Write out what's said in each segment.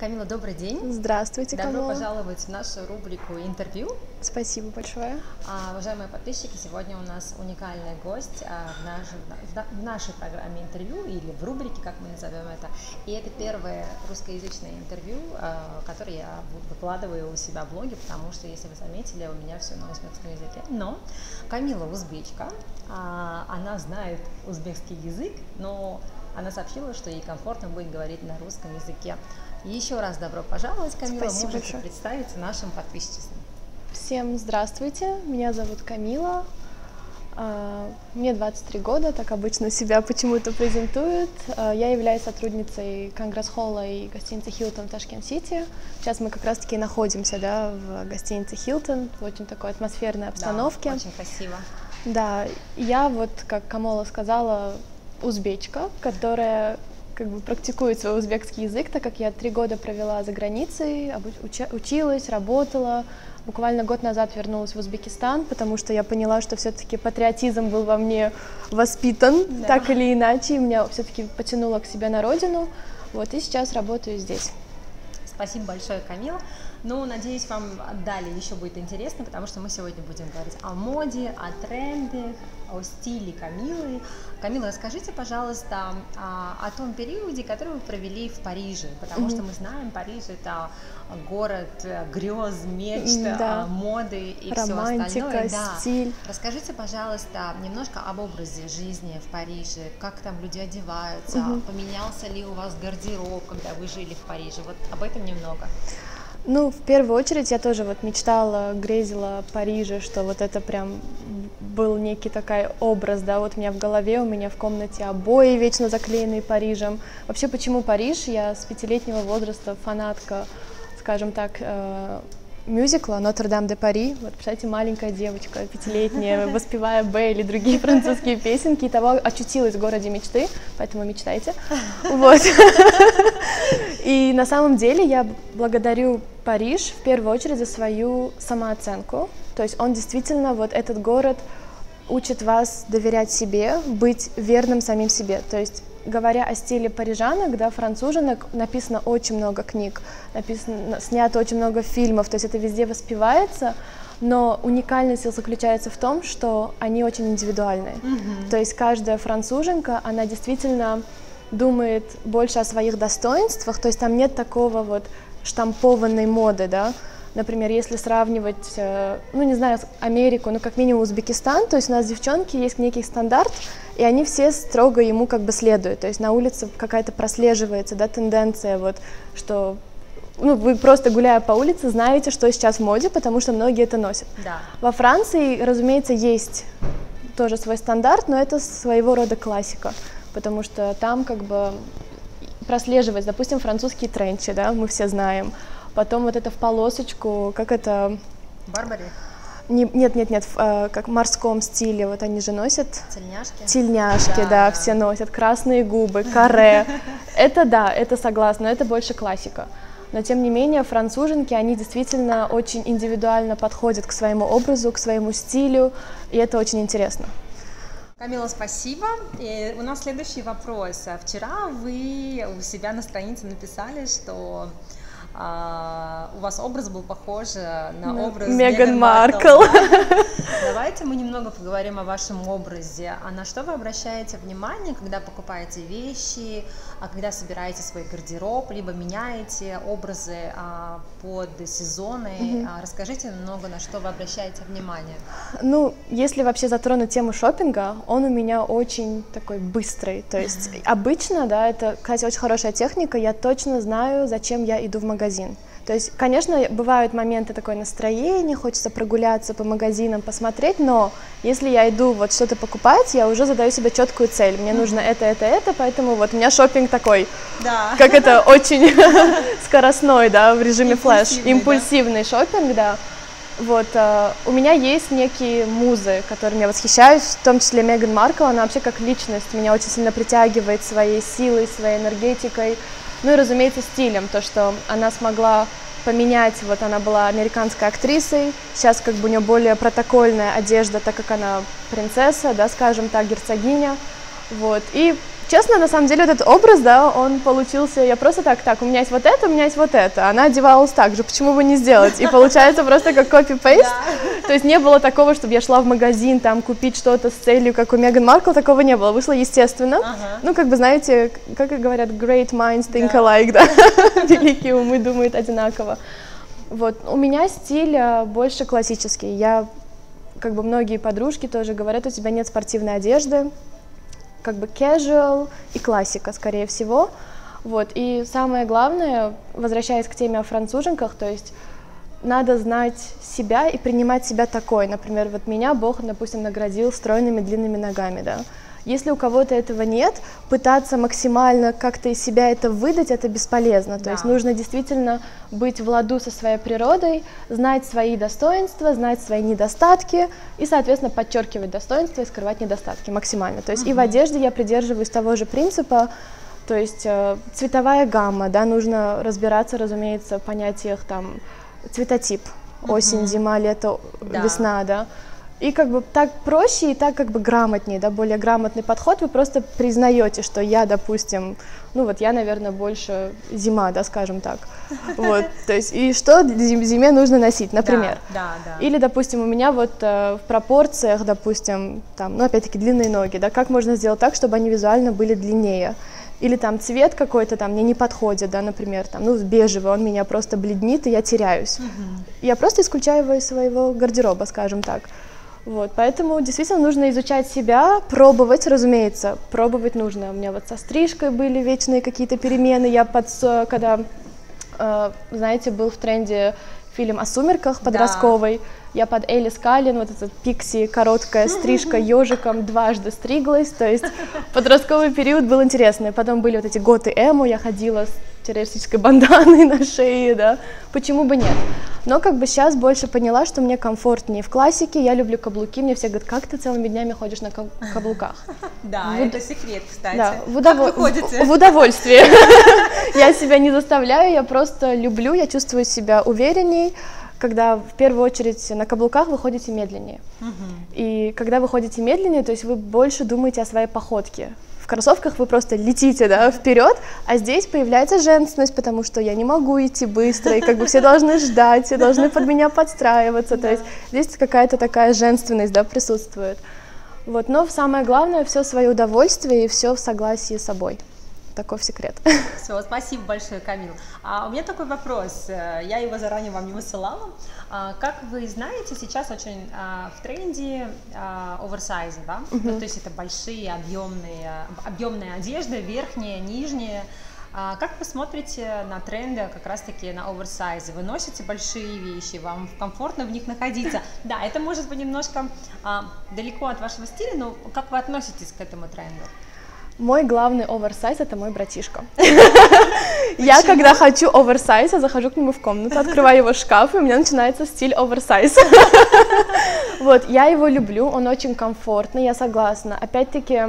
Камила, добрый день. Здравствуйте, Добро Камила. пожаловать в нашу рубрику «Интервью». Спасибо большое. А, уважаемые подписчики, сегодня у нас уникальный гость а, в, нашей, в нашей программе интервью или в рубрике, как мы назовем это. И это первое русскоязычное интервью, а, которое я выкладываю у себя в блоге, потому что, если вы заметили, у меня все на узбекском языке. Но Камила узбечка, а, она знает узбекский язык, но она сообщила, что ей комфортно будет говорить на русском языке. Еще раз добро пожаловать, Камила. Спасибо Можете большое. представиться нашим подписчикам. Всем здравствуйте, меня зовут Камила. А, Мне 23 года, так обычно себя почему-то презентуют. А, Я являюсь сотрудницей Конгресс-холла и гостиницы Хилтон в Ташкент-Сити. Сейчас мы как раз-таки находимся да, в гостинице Хилтон, в очень такой атмосферной обстановке. Да, очень красиво. Да, я вот, как Камола сказала, узбечка, которая как бы практикует свой узбекский язык, так как я три года провела за границей, училась, работала. Буквально год назад вернулась в Узбекистан, потому что я поняла, что все-таки патриотизм был во мне воспитан, Да. так или иначе, и меня все-таки потянуло к себе на родину. Вот, и сейчас работаю здесь. Спасибо большое, Камила. Ну, надеюсь, вам далее еще будет интересно, потому что мы сегодня будем говорить о моде, о трендах, о стиле Камилы. Камила, расскажите, пожалуйста, а, о том периоде, который вы провели в Париже, потому что мы знаем, Париж это город э, грез, мечт, Да. а, моды и все Романтика, остальное. Да. стиль. Расскажите, пожалуйста, немножко об образе жизни в Париже, как там люди одеваются, Мгм. поменялся ли у вас гардероб, когда вы жили в Париже, вот об этом немного. Ну, в первую очередь, я тоже вот мечтала, грезила Париже, что вот это прям был некий такой образ, да, вот у меня в голове, у меня в комнате обои вечно заклеенные Парижем. Вообще, почему Париж? Я с пятилетнего возраста фанатка, скажем так, э, мюзикла «Нотр-Дам де Пари». Вот, представляете, маленькая девочка, пятилетняя, воспевая Б или другие французские песенки, и того очутилась в городе мечты, поэтому мечтайте. Вот. И на самом деле я благодарю Париж в первую очередь за свою самооценку. То есть он действительно, вот этот город учит вас доверять себе, быть верным самим себе. То есть говоря о стиле парижанок, да, француженок, написано очень много книг, написано, снято очень много фильмов, то есть это везде воспевается, но уникальность заключается в том, что они очень индивидуальные. То есть каждая француженка, она действительно думает больше о своих достоинствах, то есть там нет такого вот штампованной моды, да. Например, если сравнивать, э, ну не знаю, Америку, ну как минимум Узбекистан, то есть у нас девчонки есть некий стандарт, и они все строго ему как бы следуют, то есть на улице какая-то прослеживается, да, тенденция вот, что ну, вы просто гуляя по улице знаете, что сейчас в моде, потому что многие это носят. Да. Во Франции, разумеется, есть тоже свой стандарт, но это своего рода классика, потому что там как бы прослеживается, допустим, французские тренчи, да, мы все знаем, потом вот это в полосочку, как это, Барбари, не- нет, нет, нет, в, э, как в морском стиле, вот они же носят тельняшки. тельняшки, Да, да, все носят, красные губы, каре. Это да, это согласна, это больше классика. Но тем не менее, француженки, они действительно очень индивидуально подходят к своему образу, к своему стилю, и это очень интересно. Камила, спасибо. И у нас следующий вопрос. А Вчера вы у себя на странице написали, что а, у вас образ был похож э, на На образ Меган Маркл. Маркл. Да. Давайте мы немного поговорим о вашем образе. А на что вы обращаете внимание, когда покупаете вещи, а когда собираете свой гардероб, либо меняете образы а, под сезоны? А, расскажите немного, на что вы обращаете внимание. Ну, если вообще затронуть тему шопинга, он у меня очень такой быстрый. То есть обычно, да, это, кстати, очень хорошая техника, я точно знаю, зачем я иду в магазин. То есть, конечно, бывают моменты такое настроение, хочется прогуляться по магазинам, посмотреть, но если я иду вот что-то покупать, я уже задаю себе четкую цель. Мне нужно это, это, это, поэтому вот у меня шопинг такой, Да. как это очень скоростной, да, в режиме да. импульсивный шопинг, да. Вот, э, у меня есть некие музы, которыми я восхищаюсь, в том числе Меган Маркл, она вообще как личность меня очень сильно притягивает своей силой, своей энергетикой, ну и, разумеется, стилем, то, что она смогла поменять, вот она была американской актрисой, сейчас как бы у нее более протокольная одежда, так как она принцесса, да, скажем так, герцогиня, вот, и честно, на самом деле, этот образ, да, он получился, я просто так, так, у меня есть вот это, у меня есть вот это. Она одевалась так же, почему бы не сделать? И получается просто как копи-пейст. То есть не было такого, чтобы я шла в магазин, там, купить что-то с целью, как у Меган Маркл, такого не было. Вышло естественно. Ну, как бы, знаете, как говорят, great minds think alike, да? Великие умы думают одинаково. Вот, у меня стиль э, больше классический. Я, как бы многие подружки тоже говорят, у тебя нет спортивной одежды, как бы casual и классика, скорее всего. Вот. И самое главное, возвращаясь к теме о француженках, то есть надо знать себя и принимать себя такой. Например, вот меня Бог, допустим, наградил стройными длинными ногами, да. Если у кого-то этого нет, пытаться максимально как-то из себя это выдать, это бесполезно. Да. То есть нужно действительно быть в ладу со своей природой, знать свои достоинства, знать свои недостатки и, соответственно, подчеркивать достоинства и скрывать недостатки максимально. То есть угу. и в одежде я придерживаюсь того же принципа, то есть э, цветовая гамма, да, нужно разбираться, разумеется, в понятиях там цветотип, осень, угу. зима, лето, да. весна, да. И как бы так проще и так как бы грамотнее, да, более грамотный подход. Вы просто признаете, что я, допустим, ну вот я, наверное, больше зима, да, скажем так. Вот, то есть и что зиме нужно носить, например. Да, да, да. Или, допустим, у меня вот э, в пропорциях, допустим, там, ну опять-таки длинные ноги, да, как можно сделать так, чтобы они визуально были длиннее. Или там цвет какой-то там мне не подходит, да, например, там, ну, бежевый, он меня просто бледнит, и я теряюсь. Угу. Я просто исключаю его из своего гардероба, скажем так. Вот, поэтому действительно нужно изучать себя, пробовать, разумеется, пробовать нужно. У меня вот со стрижкой были вечные какие-то перемены. Я под, когда, э, знаете, был в тренде фильм о сумерках подростковой, да. я под Элис Каллин, вот этот пикси, короткая стрижка ежиком, дважды стриглась, то есть подростковый период был интересный. Потом были вот эти готы эмо, я ходила с террористической банданой на шее, да, почему бы нет. Но как бы сейчас больше поняла, что мне комфортнее в классике, я люблю каблуки, мне все говорят, как ты целыми днями ходишь на каблуках? Да, это секрет, кстати. Да, в, удов... в, в удовольствие. Я себя не заставляю, я просто люблю, я чувствую себя уверенней, когда в первую очередь на каблуках вы ходите медленнее. И когда вы ходите медленнее, то есть вы больше думаете о своей походке кроссовках вы просто летите, да, вперед, а здесь появляется женственность, потому что я не могу идти быстро, и как бы все должны ждать, все должны под меня подстраиваться, то есть здесь какая-то такая женственность, да, присутствует. Вот, но самое главное, все свое удовольствие и все в согласии с собой таков секрет. Все, спасибо большое, Камил. А у меня такой вопрос, я его заранее вам не высылала. А, как вы знаете, сейчас очень а, в тренде а, оверсайзы, да? Угу. Ну, то есть это большие объемные, объемная одежда, верхняя, нижняя. А как вы смотрите на тренды как раз-таки на оверсайзы? Вы носите большие вещи, вам комфортно в них находиться? Да, это может быть немножко а, далеко от вашего стиля, но как вы относитесь к этому тренду? Мой главный оверсайз это мой братишка. Я когда хочу оверсайз, я захожу к нему в комнату, открываю его шкаф, и у меня начинается стиль оверсайз. Вот, я его люблю, он очень комфортный, я согласна. Опять-таки,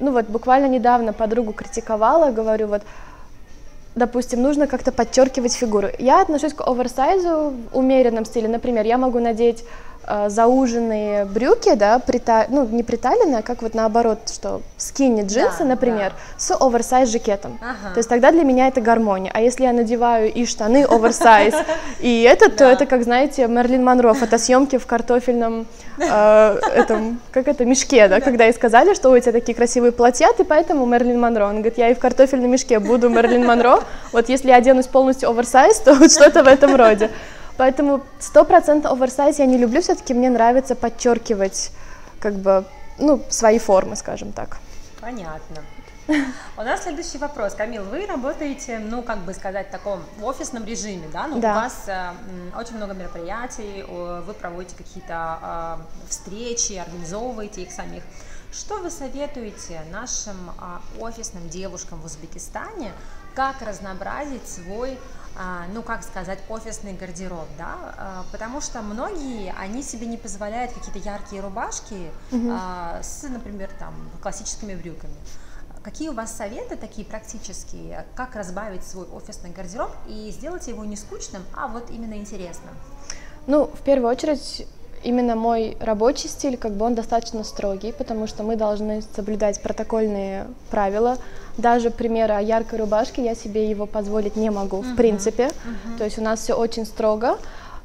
ну вот буквально недавно подругу критиковала, говорю, вот допустим, нужно как-то подчеркивать фигуру. Я отношусь к оверсайзу в умеренном стиле. Например, я могу надеть зауженные брюки, да, прита... ну, не приталенные, а как вот наоборот, что скинни джинсы, да, например, да. с оверсайз жакетом. Ага. То есть тогда для меня это гармония. А если я надеваю и штаны оверсайз, и это, то это, как знаете, Мерлин Монро, фотосъемки в картофельном э, этом, как это, мешке, да, когда ей сказали, что у тебя такие красивые платья, ты поэтому Мерлин Монро. Он говорит, я и в картофельном мешке буду Мерлин Монро, вот если я оденусь полностью оверсайз, то вот что-то в этом роде. Поэтому сто процентов оверсайз я не люблю, все-таки мне нравится подчеркивать как бы, ну, свои формы, скажем так. Понятно. У нас следующий вопрос. Камил, вы работаете, ну, как бы сказать, в таком офисном режиме, да? Ну, да. у вас э, очень много мероприятий, вы проводите какие-то э, встречи, организовываете их самих. Что вы советуете нашим э, офисным девушкам в Узбекистане, как разнообразить свой а, ну, как сказать, офисный гардероб, да, а, потому что многие, они себе не позволяют какие-то яркие рубашки угу. с, например, там, классическими брюками. Какие у вас советы такие практические, как разбавить свой офисный гардероб и сделать его не скучным, а вот именно интересным? Ну, в первую очередь, именно мой рабочий стиль, как бы он достаточно строгий, потому что мы должны соблюдать протокольные правила. Даже примера яркой рубашке я себе его позволить не могу, uh-huh. в принципе. Uh-huh. То есть у нас все очень строго.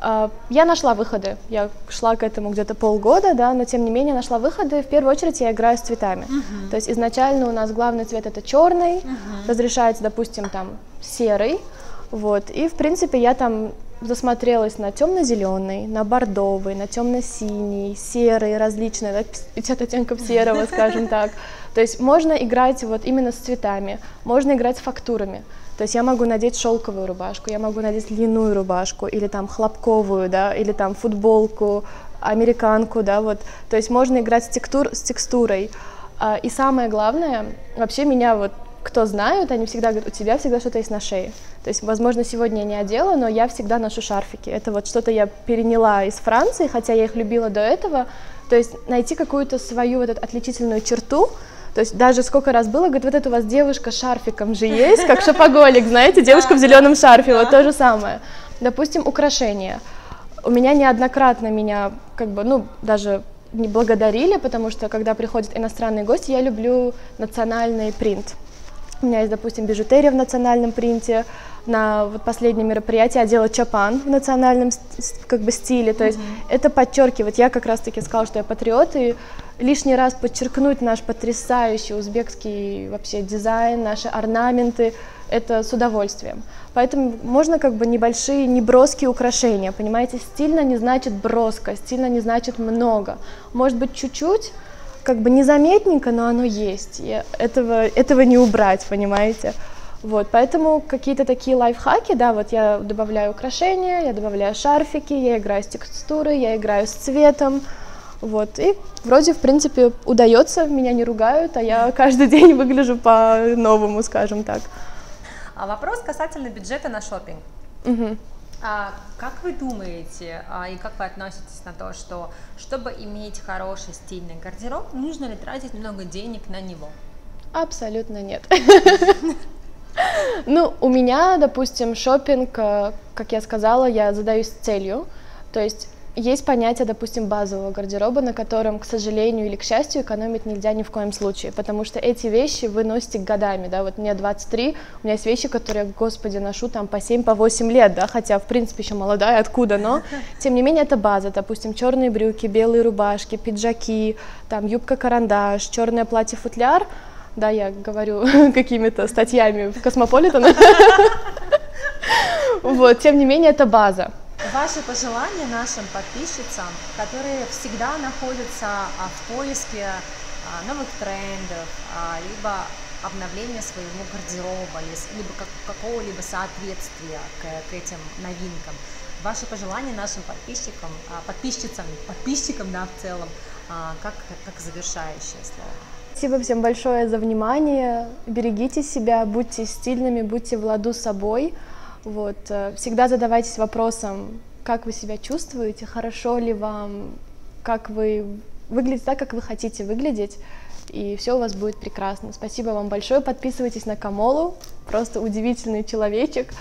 А, я нашла выходы. Я шла к этому где-то полгода, да, но тем не менее нашла выходы. В первую очередь я играю с цветами. Uh-huh. То есть изначально у нас главный цвет это черный, uh-huh. разрешается, допустим, там серый. Вот. И в принципе я там засмотрелась на темно-зеленый, на бордовый, на темно-синий, серый, различные, да, 50 оттенков серого, скажем так. То есть можно играть вот именно с цветами, можно играть с фактурами. То есть я могу надеть шелковую рубашку, я могу надеть льняную рубашку, или там хлопковую, да, или там футболку, американку, да, вот. То есть можно играть с, текстур, с текстурой. А, и самое главное, вообще меня вот кто знают, они всегда говорят, у тебя всегда что-то есть на шее. То есть, возможно, сегодня я не одела, но я всегда ношу шарфики. Это вот что-то я переняла из Франции, хотя я их любила до этого. То есть найти какую-то свою вот эту отличительную черту, то есть даже сколько раз было, говорит, вот это у вас девушка с шарфиком же есть, как шапоголик, знаете, девушка в зеленом шарфе, вот то же самое. Допустим, украшения. У меня неоднократно меня, как бы, ну, даже не благодарили, потому что когда приходят иностранные гости, я люблю национальный принт. У меня есть, допустим, бижутерия в национальном принте, на вот последнее мероприятие одела чапан в национальном как бы стиле, то есть mm-hmm. это подчеркивает. Я как раз-таки сказала, что я патриот, и лишний раз подчеркнуть наш потрясающий узбекский вообще дизайн, наши орнаменты, это с удовольствием. Поэтому можно как бы небольшие, неброские украшения, понимаете, стильно не значит броско, стильно не значит много. Может быть чуть-чуть, как бы незаметненько, но оно есть. И этого, этого не убрать, понимаете? Вот, поэтому какие-то такие лайфхаки, да, вот я добавляю украшения, я добавляю шарфики, я играю с текстурой, я играю с цветом, вот, и вроде, в принципе, удается, меня не ругают, а я каждый день выгляжу по-новому, скажем так. А вопрос касательно бюджета на шопинг. Угу. А как вы думаете а, и как вы относитесь на то, что чтобы иметь хороший стильный гардероб, нужно ли тратить много денег на него? Абсолютно нет. Ну, у меня, допустим, шопинг, э, как я сказала, я задаюсь целью. То есть есть понятие, допустим, базового гардероба, на котором, к сожалению или к счастью, экономить нельзя ни в коем случае, потому что эти вещи вы носите годами, да, вот мне 23, у меня есть вещи, которые, господи, ношу там по 7, по 8 лет, да, хотя, в принципе, еще молодая, откуда, но, тем не менее, это база, допустим, черные брюки, белые рубашки, пиджаки, там, юбка-карандаш, черное платье-футляр, да, я говорю какими-то статьями в Космополитен. Вот, тем не менее, это база. Ваши пожелания нашим подписчицам, которые всегда находятся а, в поиске а, новых трендов, а, либо обновления своего гардероба, либо какого-либо соответствия к, этим новинкам. Ваши пожелания нашим подписчикам, подписчицам, подписчикам, да, в целом, как, как завершающее слово. Спасибо всем большое за внимание. Берегите себя, будьте стильными, будьте в ладу собой. Вот. Э, всегда задавайтесь вопросом, как вы себя чувствуете, хорошо ли вам, как вы выглядите так, как вы хотите выглядеть, и все у вас будет прекрасно. Спасибо вам большое. Подписывайтесь на Камолу, просто удивительный человечек.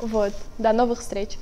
Вот. До новых встреч.